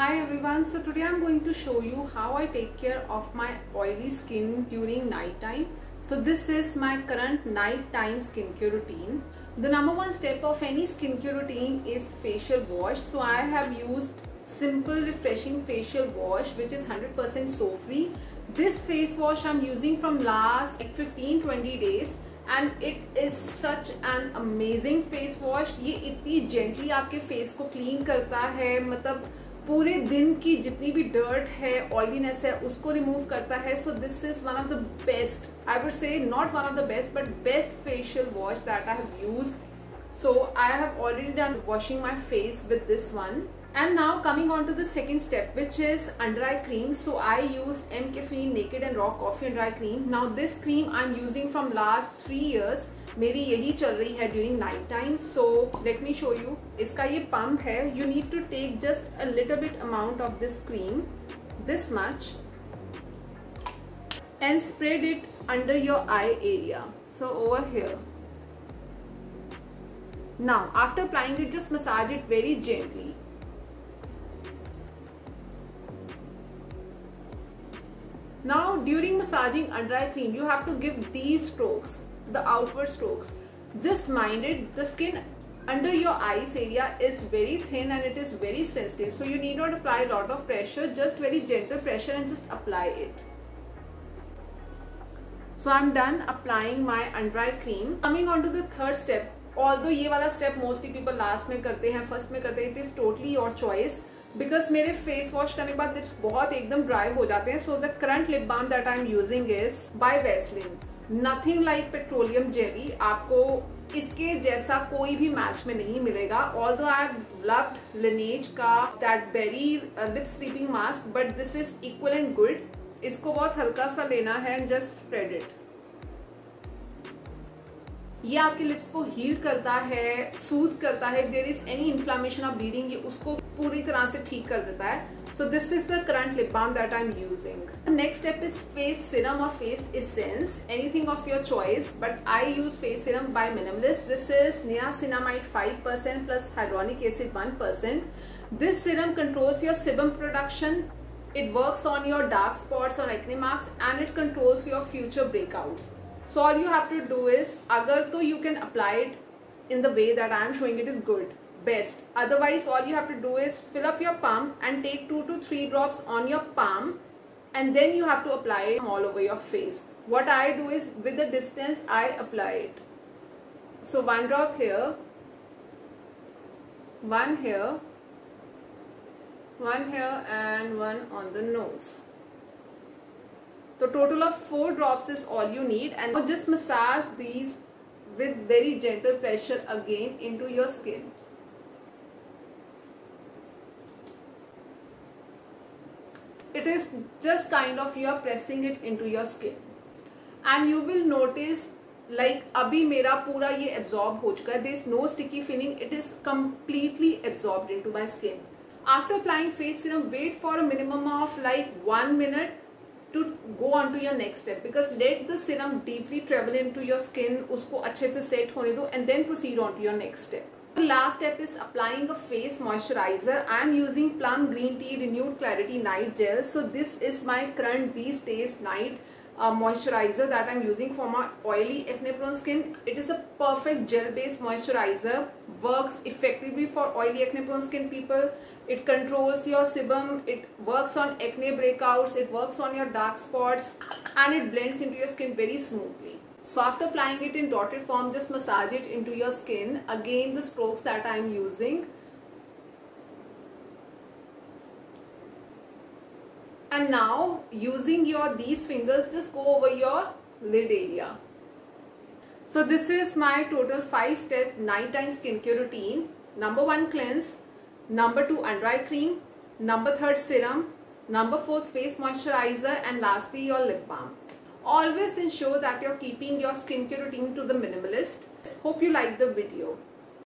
Hi everyone, so today I'm going to show you how I take care of my oily skin during night time. So this is my current nighttime skincare routine. The number one step of any skincare routine is facial wash. So I have used simple refreshing facial wash which is 100% soap free. This face wash I'm using from last 15-20 days and it is such an amazing face wash ये इतनी gently आपके face को clean करता है मतलब पूरे दिन की जितनी भी डर्ट है ऑयलीनेस है, उसको रिमूव करता है। So this is one of the best I would say not one of the best but best facial wash that I have use so I have already done washing my face with this one and now coming on to the second step which is under eye cream so I use mCaffeine naked and rock coffee under eye cream now this cream I am using from last three years मेरी यही चल रही है during night time so let me show you इसका ये pump है. You need to take just a little bit amount of this cream this much and spread it under your eye area so over here now after applying it just massage it very gently Now, during massaging under eye cream, you have to give these strokes. the outward strokes. Just mind it, the skin under your eyes area is very thin and it is very sensitive. So you need not apply a lot of pressure, just very gentle pressure and just apply it. So I'm done applying my under eye cream. Coming on to the third step, although ये वाला step mostly people last में करते हैं, first में करते हैं, it is totally your choice. Because मेरे face wash करने के बाद लिप्स बहुत एकदम ड्राई हो जाते हैं so the current lip balm that I am using is by Vaseline nothing like petroleum jelly आपको इसके जैसा कोई भी मैच में नहीं मिलेगा। Although I loved Laneige का that berry lip sleeping mask but this is equal and good इसको बहुत हल्का सा लेना है एंड जस्ट स्प्रेड इट ये आपके लिप्स को हील करता है सूद करता है there is any inflammation of bleeding ये उसको पूरी तरह से ठीक कर देता है। So this is the current lip balm that I am using next step is face serum और face essence anything of your choice but I use face serum by Minimalist this is niacinamide five percent plus hyaluronic acid one percent this serum controls your sebum production it work on your dark spots और acne marks and it controls your future breakouts so all you have to do is agar to you can apply it in the way that I am showing it is good best. Otherwise all you have to do is fill up your palm and take two to three drops on your palm and then you have to apply it all over your face. What I do is with the distance I apply it. So one drop here one here one here and one on the nose so total of 4 drops is all you need and just massage these with very gentle pressure again into your skin. It is just kind of you are pressing it into your skin. And you will notice like abhi mera pura ye absorb ho chuka hai there is no sticky feeling it is completely absorbed into my skin. After applying face serum wait for a minimum of like 1 minute to go on to your next step because let the serum deeply travel into your skin usko अच्छे से set होने दो and then proceed on to your next step. The last step is applying a face moisturizer. I am using Plum Green Tea Renewed Clarity Night Gel. So this is my current these days night uh, moisturizer that I'm using for my oily acne prone skin. It is a perfect gel based moisturizer. Works effectively for oily acne prone skin people. It controls your sebum. It works on acne breakouts. It works on your dark spots and it blends into your skin very smoothly. So after applying it in dotted form, just massage it into your skin. Again, the strokes that I'm using and now using your these fingers just go over your lid area. So this is my total five step nighttime skincare routine. Number one cleanse. Number two under eye cream. Number third serum. Number four face moisturizer. And lastly your lip balm. Always ensure that you're keeping your skincare routine to the minimalist. Hope you like the video